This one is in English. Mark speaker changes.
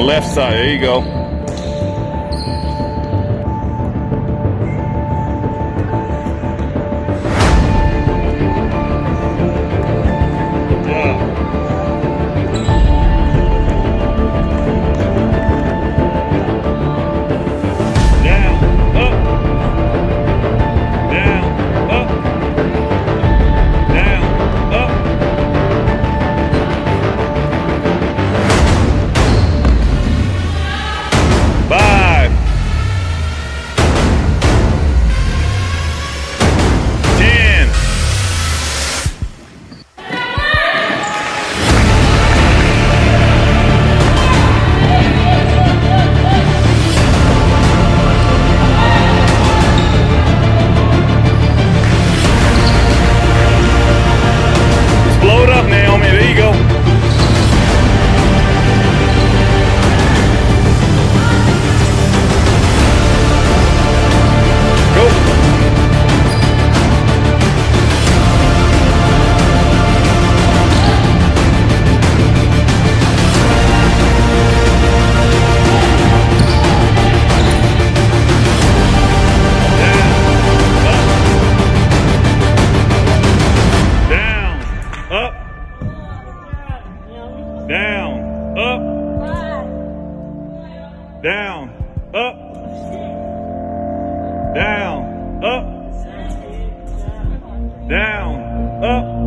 Speaker 1: left side. There you go. Down, up, down, up, down, up,